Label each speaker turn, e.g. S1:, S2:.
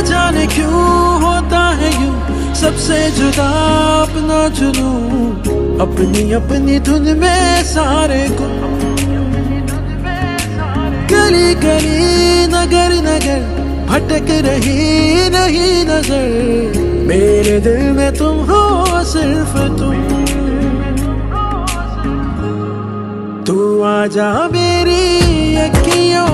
S1: जाने क्यों होता है यूँ? सबसे जुदा अपना चुनू अपनी अपनी धुन में सारे को गली गली, नगर नगर, भटक रही नहीं नज़र। मेरे दिल में तुम हो सिर्फ़ तुम। तू आ जा मेरी अखियों